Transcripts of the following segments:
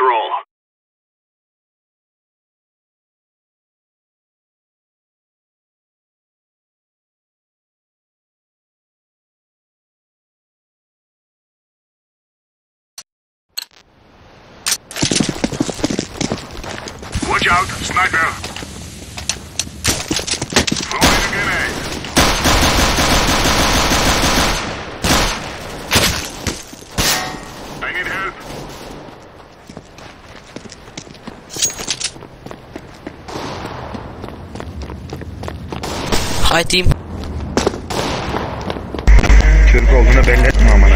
Roll. Hi team. Türk olduğunu belli etme amına.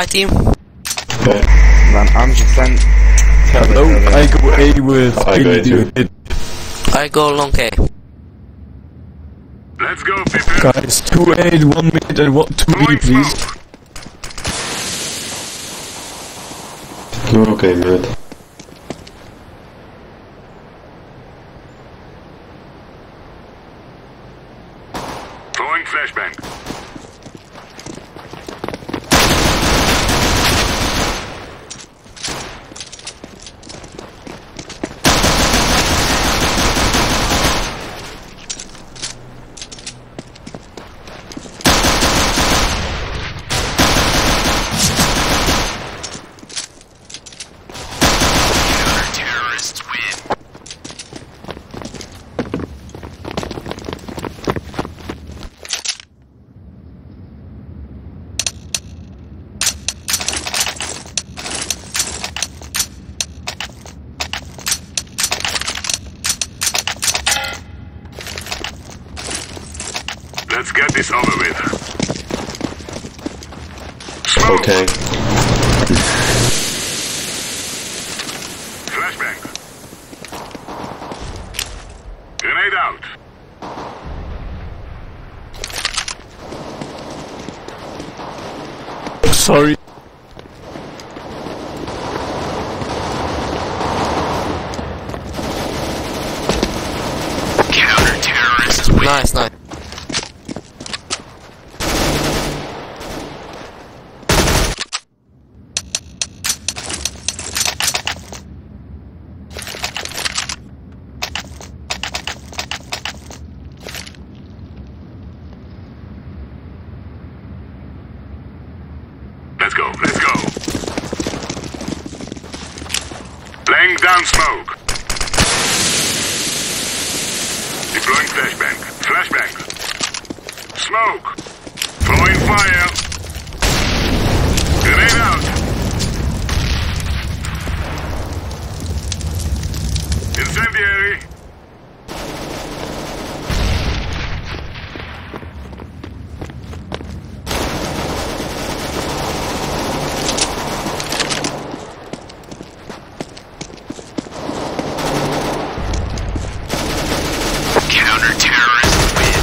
Hi team. Lan amcık sen... Hello, I go A with I go A too. mid. I go long A. Let's go, people. Guys, two A, one mid, and one two B, please. please. smoke. Okay, mid. Throwing flashbang. Terrorists win. Let's get this over with. Smoke. Okay. Flashbang. Grenade out. Sorry. Counter-terrorists win. Nice, nice. Let's go, let's go. Laying down smoke. Deploying flashbang. Flashbang. Smoke. Throwing fire. Grenade out. Incendiary. Counter-terrorists win.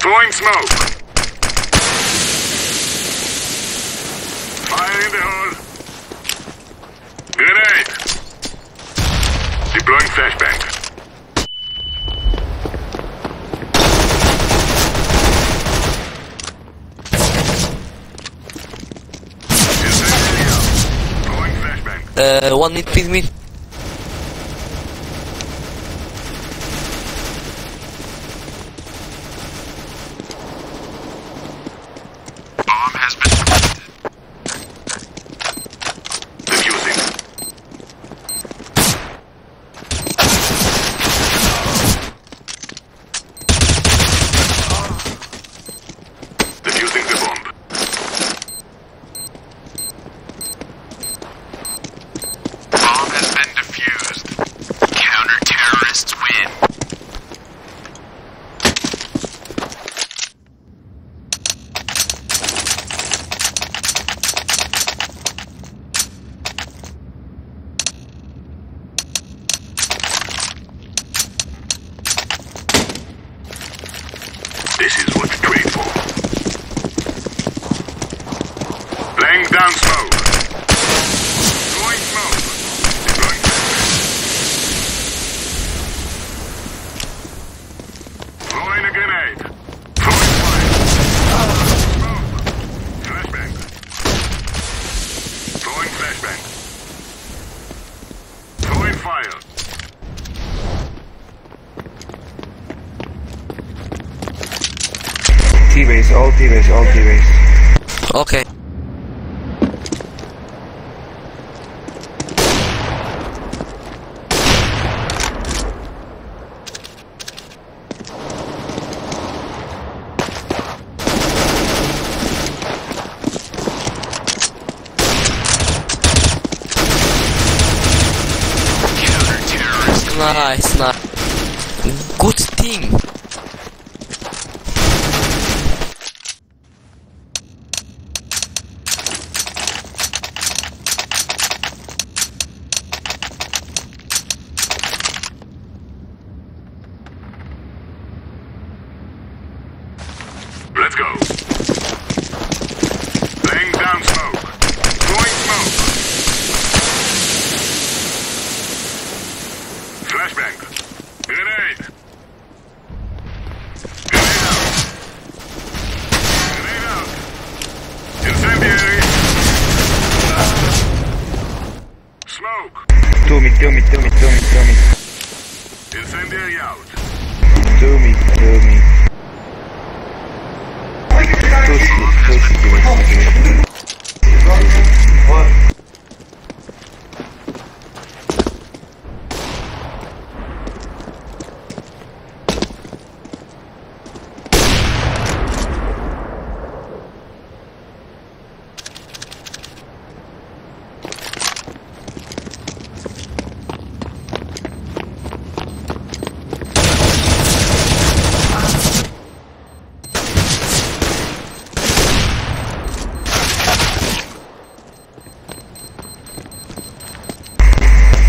Throwing smoke. Fire in the hole. Grenade. Deploying flashbang. Incendiary out. Throwing flashbang. Uh, one minute with me. Bomb has been planted. Defusing. Defusing the bomb. Bomb has been defused. Counter-terrorists win. This is what we trade for. Laying down smoke. Throwing smoke. Deploying flashbang. Throwing a grenade. Throwing fire. Smoke. Flashbang. Throwing flashbang. Throwing fire. T-base, all T-base. Okay. Counter-terrorists Nice, nice. Good thing.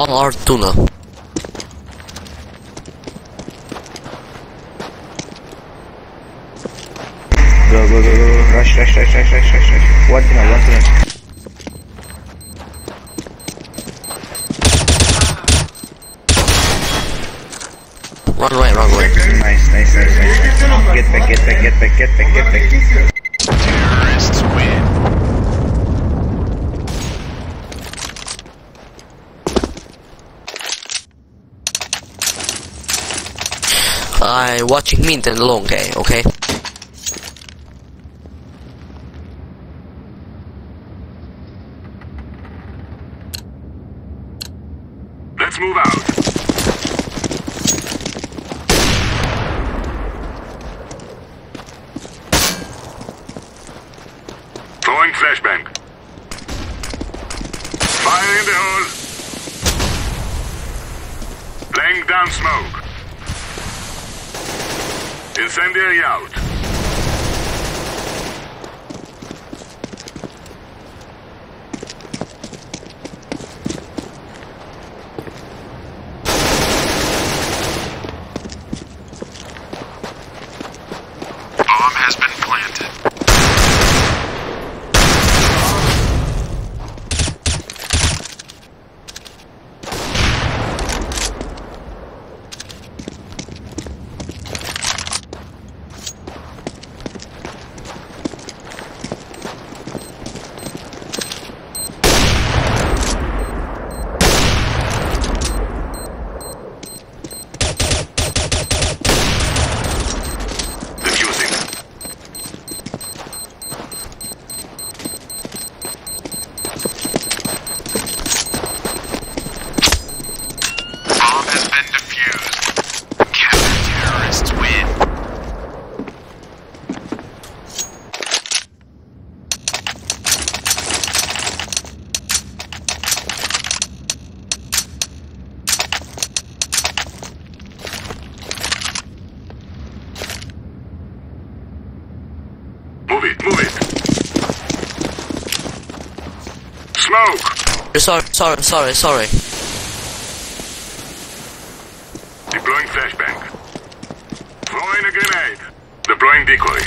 all our tuna. Go, go, go, go. Rush, rush, rush, rush, rush, rush, rush. One tuna, one tuna. Run away, run away. Nice, nice, nice, nice. Get back, get back, get back, get back, get back. I watching mint and long game, okay? Let's move out. Throwing flashbang. Fire in the hole. Laying down smoke. Incendiary out. Bomb has been planted. Defusing. Bomb has been defused. Counter-terrorists win. Move it, move it. Smoke. Sorry, sorry, sorry, sorry. Deploying flashbang. Throwing a grenade. Deploying decoy.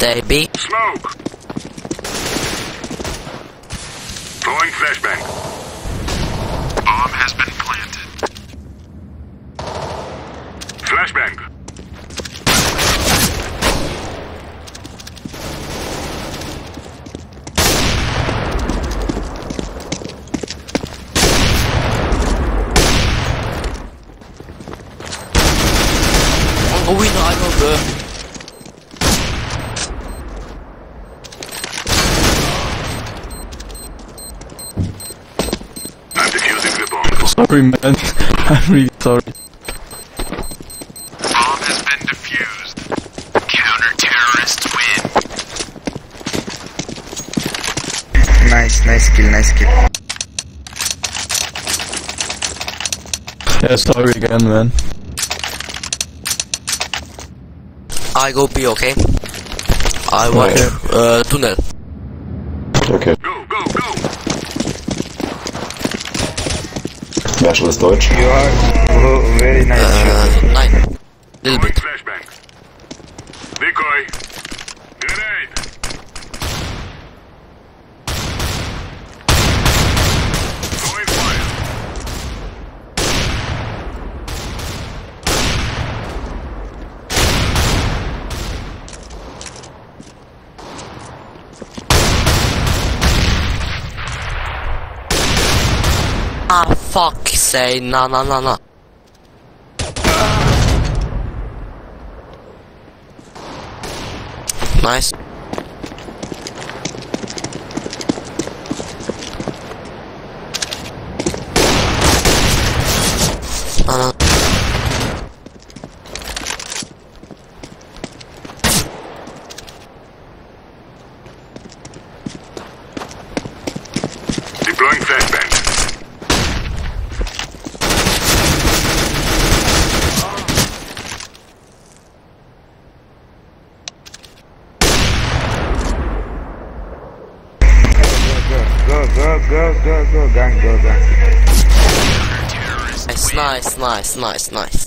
They be. Smoke. Throwing flashbang. Bomb has been planted. Flashbang. Oh, we know, I know, bro. I'm defusing the bomb. Sorry, man. I'm really sorry. Bomb has been defused. Counter-terrorists win. Nice, nice kill, nice kill. Yeah, sorry again, man. I go B, okay? I watch uh, tunnel. Okay. Go, go, go. Marshall ist Deutsch. You are oh, very nice shot. Uh, nine. Little Throwing bit. flashbang. Decoy. Grenade. Throwing fire. Ah, fuck, say, no no no no. Nice. Na, na. Deploying flashbang. Go, go, go, go, go, gang, go, gang. Nice, nice, nice,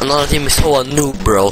Another team is so a noob, bro.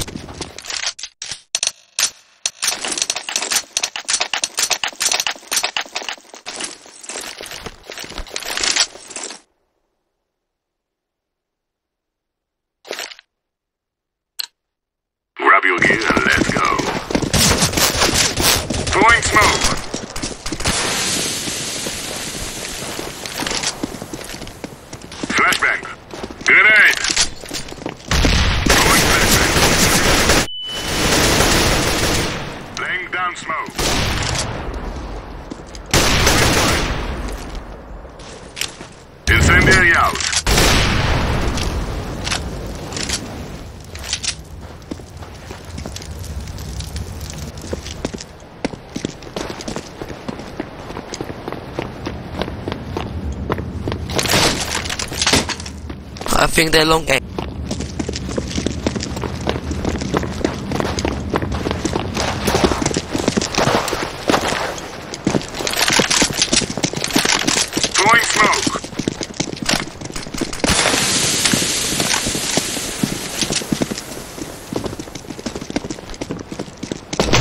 think they're long egg.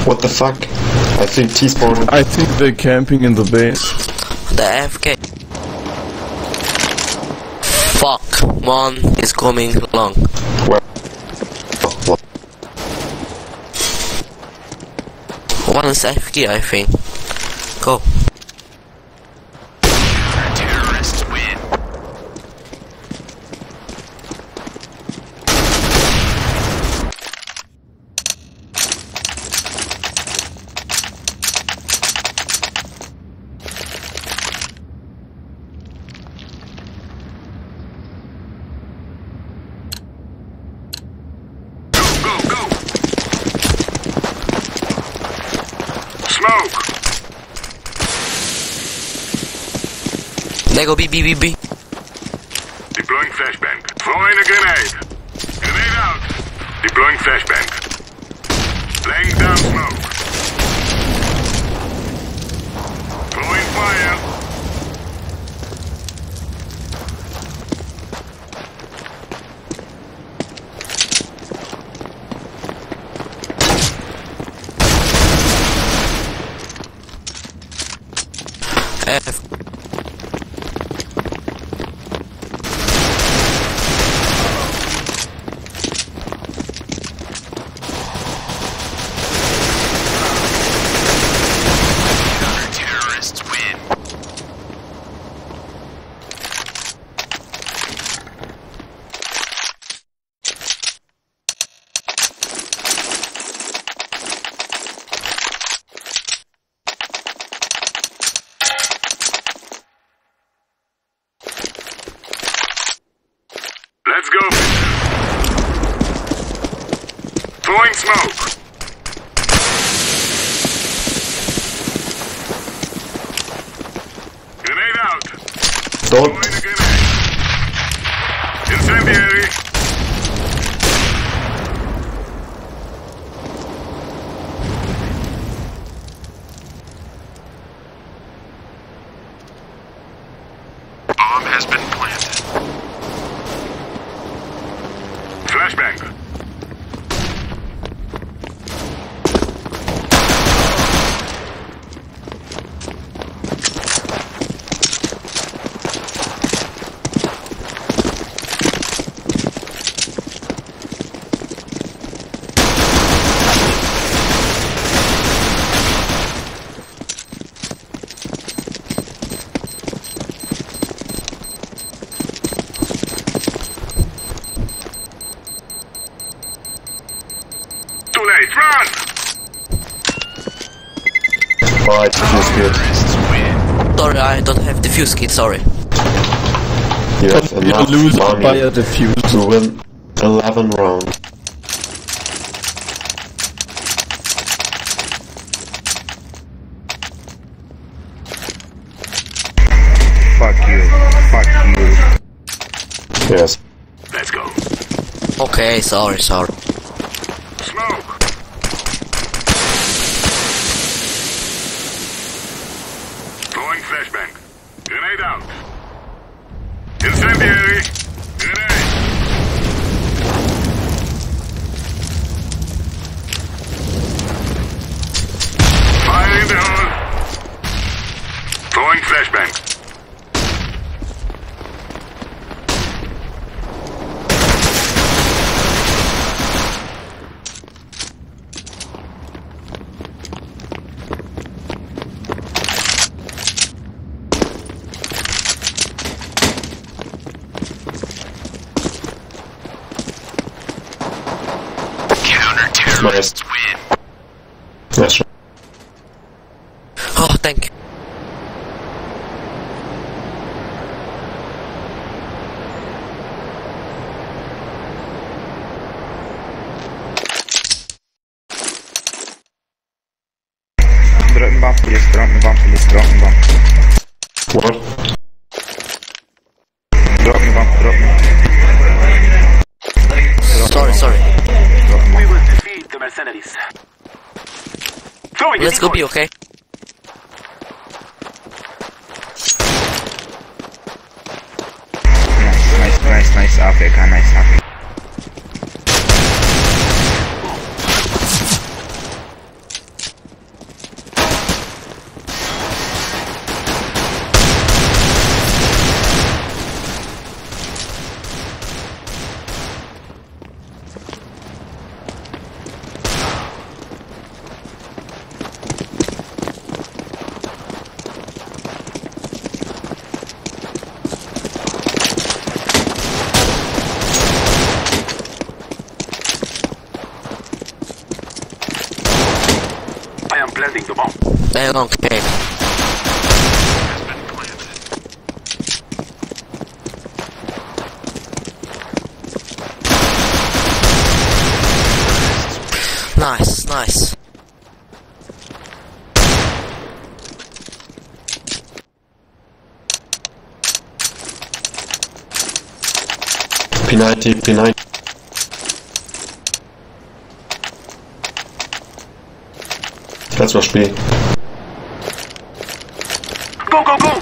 What the fuck? I think T spawned. I think they're camping in the base. The AFK. One is coming along. One is FK, I think. Go. 给我哔哔哔哔 Don't Run! Bye, feels good. Terrorists. Sorry, I don't have diffuse kit, sorry. You have You enough lose by money a defuse. to win 11 rounds. Fuck you. Fuck you. Yes. Let's go. Okay, sorry, sorry. The. Throwing Let's go B, okay? Nice, nice, nice, nice. Africa, nice Africa. Nice, nice. P90, P90. Let's rush B. Go, go, go!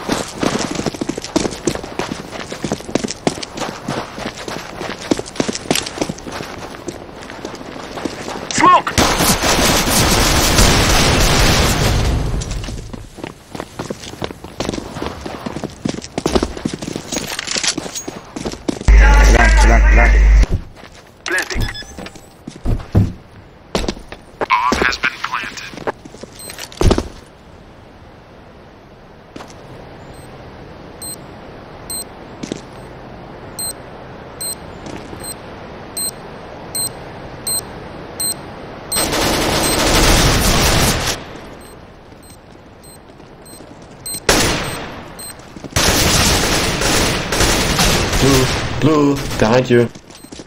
Behind you,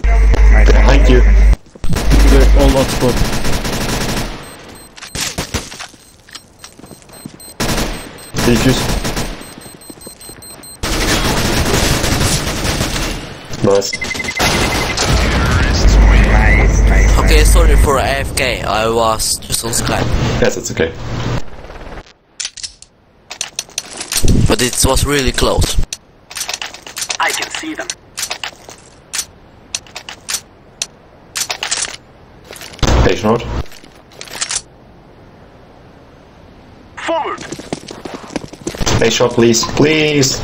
Nice. behind you. They're all on spot. Defuse. Nice. Terrorists. Nice, nice. Okay, sorry for AFK. I was just on Skype. Yes, it's okay. But it was really close. I can see them. A short. Forward! A shot, please, please.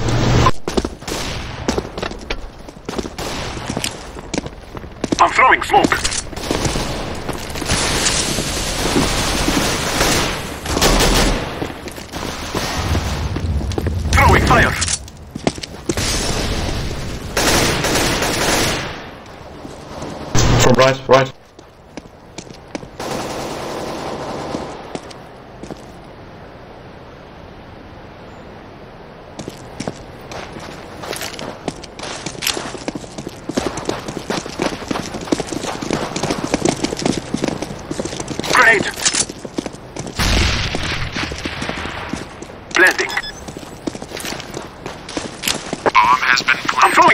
I'm throwing smoke. Throwing fire. From right, right.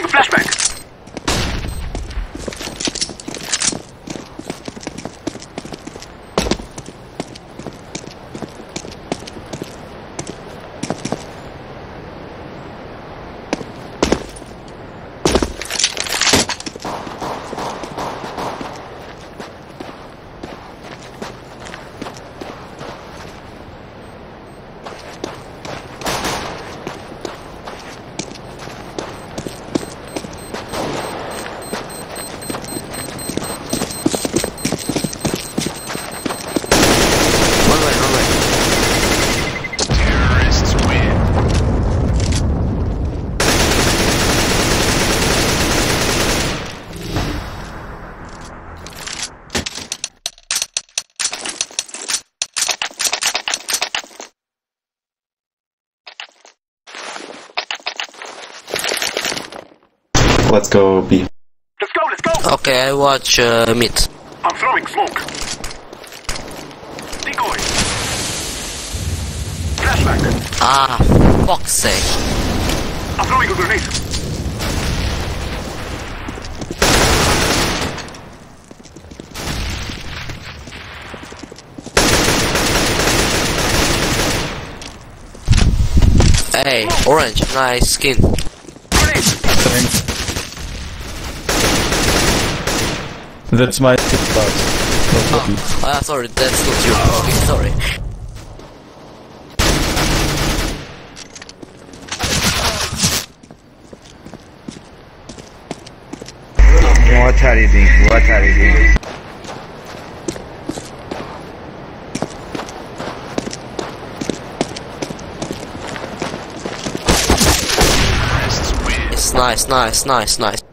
A flashbang. One way, one way. Terrorists win. Let's go B. Let's go, let's go. Okay, I watch uh, mid. I'm throwing smoke. Decoy. Flashbang. Ah, fuck's sake. I'm throwing a grenade. Hey, orange, nice skin. Grenade. That's my tip box. Ah, sorry, that's not you. Okay, sorry. What are you doing? What are you doing? It's nice, nice, nice, nice.